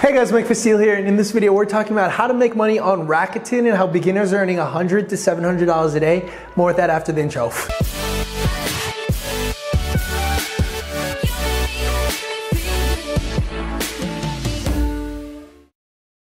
Hey guys, Mike Vestil here, and in this video we're talking about how to make money on Rakuten and how beginners are earning 100 to $700 a day. More with that after the intro.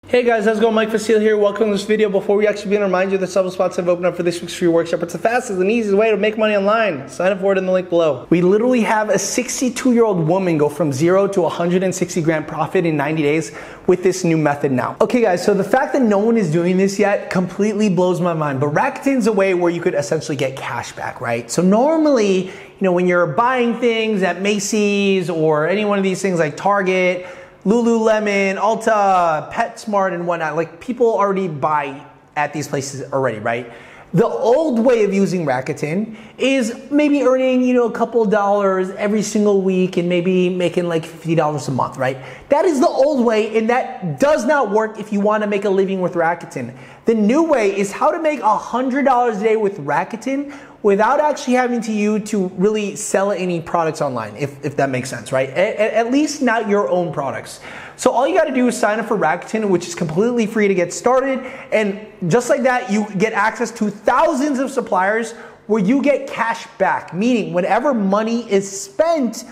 Hey guys, how's it going? Mike Vestil here. Welcome to this video. Before we actually begin, remind you that several spots have opened up for this week's free workshop. It's the fastest and easiest way to make money online. Sign up for it in the link below. We literally have a 62 year old woman go from zero to 160 grand profit in 90 days with this new method now. Okay guys, so the fact that no one is doing this yet completely blows my mind. But Rakuten's a way where you could essentially get cash back, right? So normally, you know, when you're buying things at Macy's or any one of these things like Target, Lululemon, Ulta, PetSmart, and whatnot. Like people already buy at these places already, right? The old way of using Rakuten is maybe earning, you know, a couple dollars every single week and maybe making like $50 a month, right? That is the old way and that does not work if you want to make a living with Rakuten. The new way is how to make $100 a day with Rakuten without actually having to you to really sell any products online, if, if that makes sense, right? At, at least not your own products. So all you got to do is sign up for Rakuten, which is completely free to get started. And just like that, you get access to thousands of suppliers where you get cash back, meaning whenever money is spent,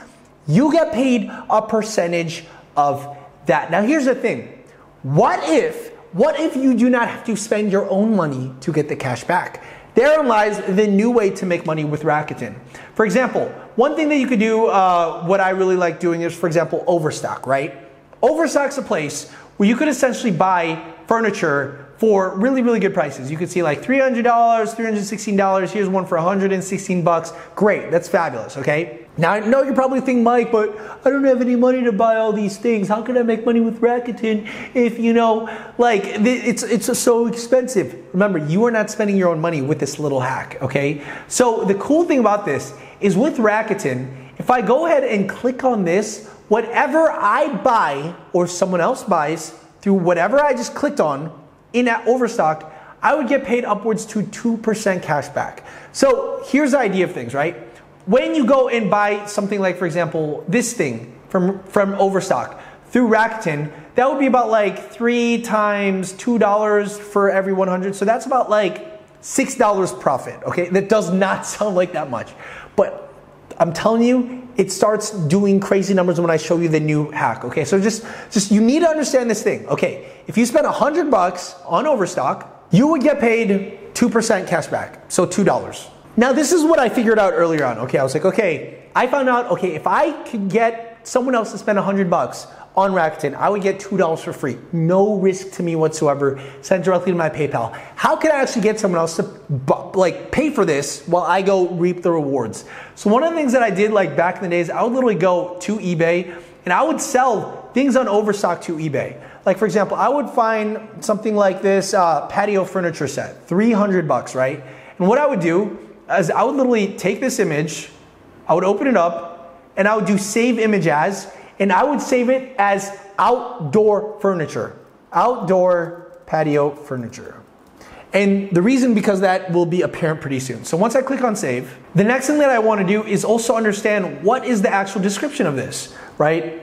you get paid a percentage of that. Now here's the thing. What if, what if you do not have to spend your own money to get the cash back? Therein lies the new way to make money with Rakuten. For example, one thing that you could do, uh, what I really like doing is, for example, Overstock, right? Overstock's a place where you could essentially buy furniture for really, really good prices. You could see like $300, $316. Here's one for 116 bucks. Great, that's fabulous, okay? Now I know you're probably thinking, Mike, but I don't have any money to buy all these things. How can I make money with Rakuten if you know, like it's it's so expensive? Remember, you are not spending your own money with this little hack, okay? So the cool thing about this is with Rakuten, if I go ahead and click on this, whatever I buy or someone else buys through whatever I just clicked on in that Overstock, I would get paid upwards to 2% cash back. So here's the idea of things, right? When you go and buy something like, for example, this thing from, from Overstock through Rakuten, that would be about like three times $2 for every 100. So that's about like $6 profit, okay? That does not sound like that much. But I'm telling you, it starts doing crazy numbers when I show you the new hack, okay? So just, just you need to understand this thing, okay? If you spend 100 bucks on Overstock, you would get paid 2% cash back, so $2. Now, this is what I figured out earlier on. Okay, I was like, okay, I found out, okay, if I could get someone else to spend 100 bucks on Rakuten, I would get $2 for free. No risk to me whatsoever, sent directly to my PayPal. How can I actually get someone else to like pay for this while I go reap the rewards? So one of the things that I did like back in the days, I would literally go to eBay and I would sell things on Overstock to eBay. Like for example, I would find something like this uh, patio furniture set, 300 bucks, right? And what I would do as I would literally take this image, I would open it up, and I would do save image as, and I would save it as outdoor furniture. Outdoor patio furniture. And the reason because that will be apparent pretty soon. So once I click on save, the next thing that I want to do is also understand what is the actual description of this, right?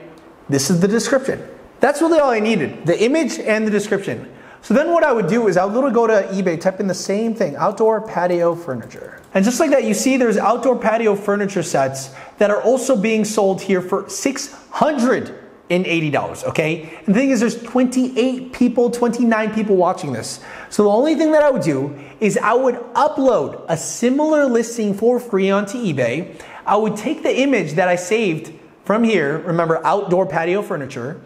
This is the description. That's really all I needed, the image and the description. So then what I would do is I would literally go to eBay, type in the same thing, outdoor patio furniture. And just like that, you see there's outdoor patio furniture sets that are also being sold here for $680, okay? And the thing is there's 28 people, 29 people watching this. So the only thing that I would do is I would upload a similar listing for free onto eBay. I would take the image that I saved from here, remember outdoor patio furniture,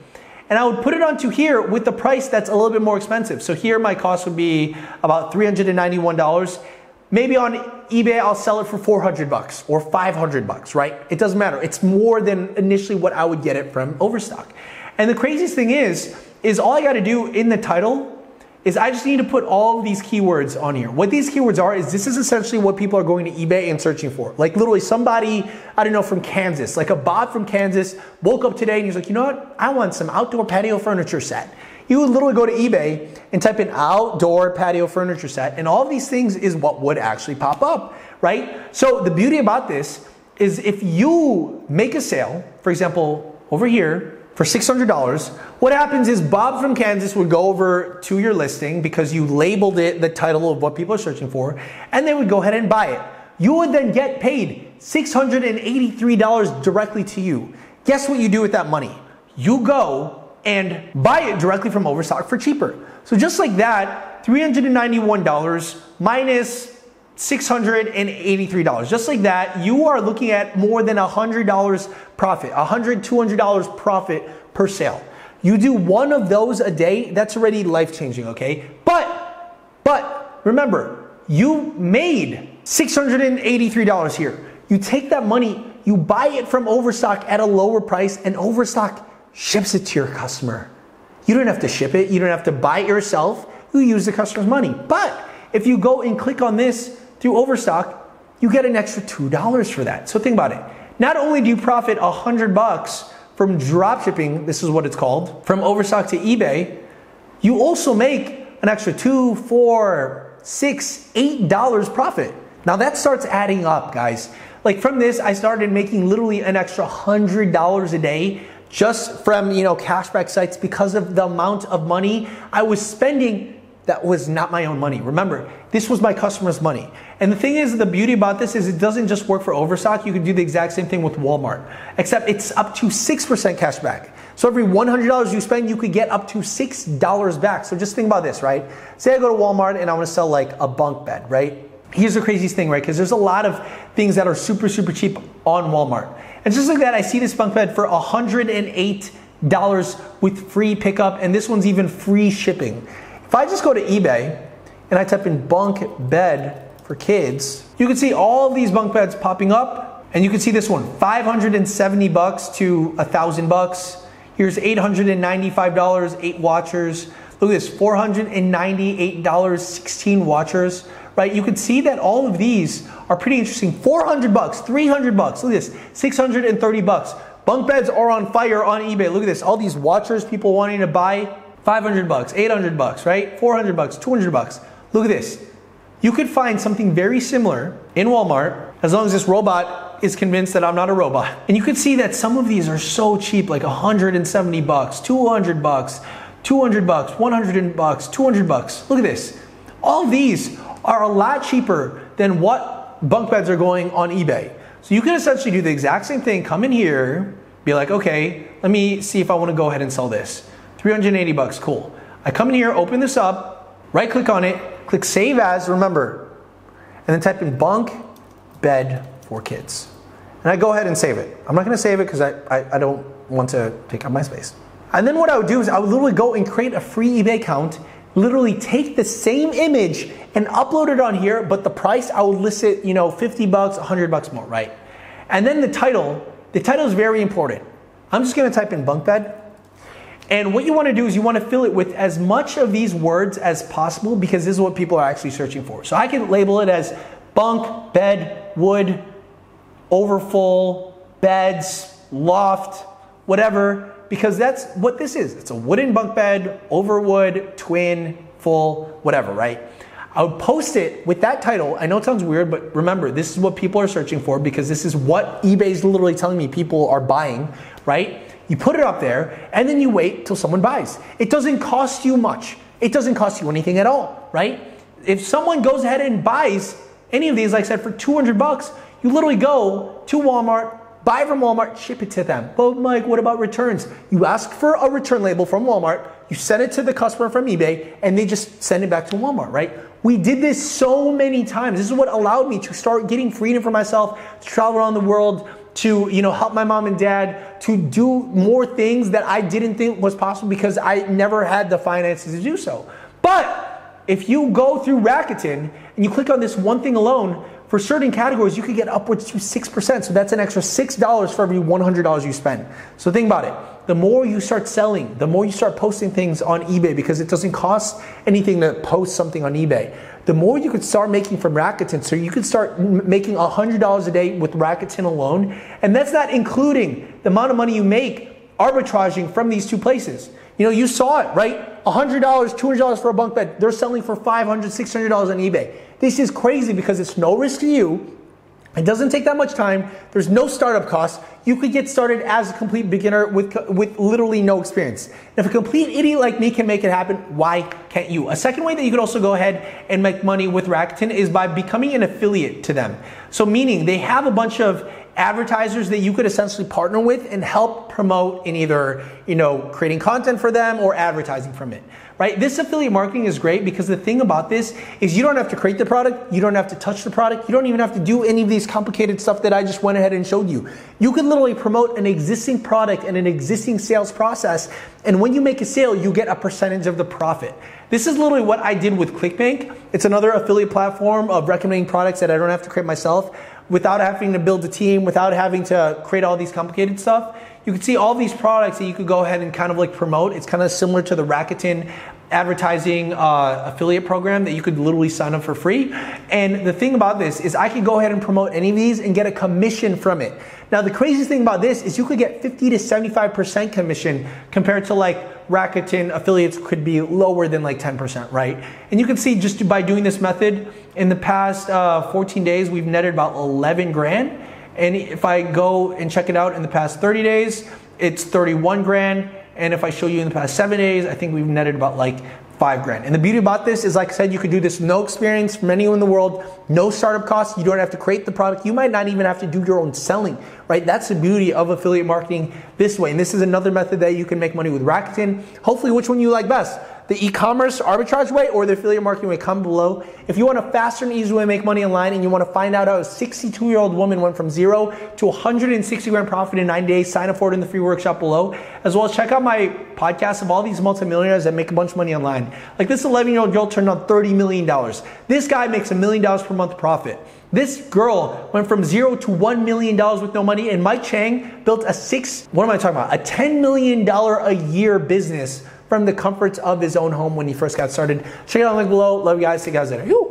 and I would put it onto here with the price that's a little bit more expensive. So here my cost would be about $391. Maybe on eBay I'll sell it for 400 bucks or 500 bucks, right? It doesn't matter. It's more than initially what I would get it from Overstock. And the craziest thing is, is all I got to do in the title is I just need to put all of these keywords on here. What these keywords are is this is essentially what people are going to eBay and searching for. Like literally somebody, I don't know, from Kansas, like a Bob from Kansas woke up today and he's like, you know what? I want some outdoor patio furniture set. You would literally go to eBay and type in outdoor patio furniture set and all these things is what would actually pop up, right? So the beauty about this is if you make a sale, for example, over here, for $600. What happens is Bob from Kansas would go over to your listing because you labeled it the title of what people are searching for, and they would go ahead and buy it. You would then get paid $683 directly to you. Guess what you do with that money? You go and buy it directly from Overstock for cheaper. So just like that, $391 minus $683. Just like that, you are looking at more than $100 profit, $100, $200 profit per sale. You do one of those a day, that's already life changing, okay? But, but remember, you made $683 here. You take that money, you buy it from Overstock at a lower price, and Overstock ships it to your customer. You don't have to ship it, you don't have to buy it yourself, you use the customer's money. But if you go and click on this through Overstock, you get an extra $2 for that. So think about it. Not only do you profit a hundred bucks from drop shipping, this is what it's called, from Overstock to eBay, you also make an extra two, four, six, eight dollars profit. Now that starts adding up, guys. Like from this, I started making literally an extra hundred dollars a day just from you know cashback sites because of the amount of money I was spending that was not my own money. Remember, this was my customer's money. And the thing is, the beauty about this is it doesn't just work for Overstock. You can do the exact same thing with Walmart, except it's up to 6% cash back. So every $100 you spend, you could get up to $6 back. So just think about this, right? Say I go to Walmart and I want to sell like a bunk bed, right? Here's the craziest thing, right? Because there's a lot of things that are super, super cheap on Walmart. And just like that, I see this bunk bed for $108 with free pickup, and this one's even free shipping. If I just go to eBay and I type in bunk bed for kids, you can see all of these bunk beds popping up and you can see this one, 570 bucks to a thousand bucks. Here's $895, eight watchers. Look at this, $498, 16 watchers, right? You can see that all of these are pretty interesting. 400 bucks, 300 bucks, look at this, 630 bucks. Bunk beds are on fire on eBay. Look at this, all these watchers people wanting to buy, 500 bucks, 800 bucks, right? 400 bucks, 200 bucks. Look at this. You could find something very similar in Walmart as long as this robot is convinced that I'm not a robot. And you could see that some of these are so cheap, like 170 bucks, 200 bucks, 200 bucks, 100 bucks, 200 bucks. Look at this. All these are a lot cheaper than what bunk beds are going on eBay. So you can essentially do the exact same thing, come in here, be like, okay, let me see if I want to go ahead and sell this. 380 bucks, cool. I come in here, open this up, right click on it, click save as, remember, and then type in bunk bed for kids. And I go ahead and save it. I'm not gonna save it because I, I, I, don't want to take up my space. And then what I would do is I would literally go and create a free eBay account, literally take the same image and upload it on here, but the price I would list it, you know, 50 bucks, 100 bucks more, right? And then the title, the title is very important. I'm just gonna type in bunk bed and what you want to do is you want to fill it with as much of these words as possible because this is what people are actually searching for. So I can label it as bunk, bed, wood, overfull, beds, loft, whatever, because that's what this is. It's a wooden bunk bed, overwood, twin, full, whatever, right? I would post it with that title. I know it sounds weird, but remember, this is what people are searching for because this is what eBay's literally telling me people are buying, right? You put it up there, and then you wait till someone buys. It doesn't cost you much. It doesn't cost you anything at all, right? If someone goes ahead and buys any of these, like I said, for 200 bucks, you literally go to Walmart, buy from Walmart, ship it to them. But Mike, what about returns? You ask for a return label from Walmart, you send it to the customer from eBay, and they just send it back to Walmart, right? We did this so many times. This is what allowed me to start getting freedom for myself, to travel around the world, to you know help my mom and dad to do more things that I didn't think was possible because I never had the finances to do so. But if you go through Rakuten and you click on this one thing alone, for certain categories, you could get upwards to 6%. So that's an extra $6 for every $100 you spend. So think about it. The more you start selling, the more you start posting things on eBay because it doesn't cost anything to post something on eBay the more you could start making from Rakuten. So you could start making $100 a day with Rakuten alone. And that's not including the amount of money you make arbitraging from these two places. You know, you saw it, right? $100, $200 for a bunk bed. They're selling for $500, $600 on eBay. This is crazy because it's no risk to you. It doesn't take that much time. There's no startup costs. You could get started as a complete beginner with, with literally no experience. And if a complete idiot like me can make it happen, why can't you? A second way that you could also go ahead and make money with Rakuten is by becoming an affiliate to them. So meaning they have a bunch of advertisers that you could essentially partner with and help promote in either, you know, creating content for them or advertising from it right? This affiliate marketing is great because the thing about this is you don't have to create the product, you don't have to touch the product, you don't even have to do any of these complicated stuff that I just went ahead and showed you. You can literally promote an existing product and an existing sales process, and when you make a sale, you get a percentage of the profit. This is literally what I did with ClickBank. It's another affiliate platform of recommending products that I don't have to create myself without having to build a team, without having to create all these complicated stuff you can see all these products that you could go ahead and kind of like promote. It's kind of similar to the Rakuten advertising uh, affiliate program that you could literally sign up for free. And the thing about this is I could go ahead and promote any of these and get a commission from it. Now the craziest thing about this is you could get 50 to 75% commission compared to like Rakuten affiliates could be lower than like 10%, right? And you can see just by doing this method in the past uh, 14 days, we've netted about 11 grand. And if I go and check it out in the past 30 days, it's 31 grand. And if I show you in the past seven days, I think we've netted about like five grand. And the beauty about this is, like I said, you could do this no experience from anywhere in the world, no startup costs. You don't have to create the product. You might not even have to do your own selling, right? That's the beauty of affiliate marketing this way. And this is another method that you can make money with Rakuten. Hopefully, which one you like best the e-commerce arbitrage way or the affiliate marketing way, come below. If you want a faster and easier way to make money online and you want to find out how a 62 year old woman went from zero to 160 grand profit in nine days, sign up for it in the free workshop below. As well as check out my podcast of all these multimillionaires that make a bunch of money online. Like this 11 year old girl turned on $30 million. This guy makes a million dollars per month profit. This girl went from zero to $1 million with no money, and Mike Chang built a six, what am I talking about? A $10 million a year business from the comforts of his own home when he first got started. Check it out the link below. Love you guys. See you guys later.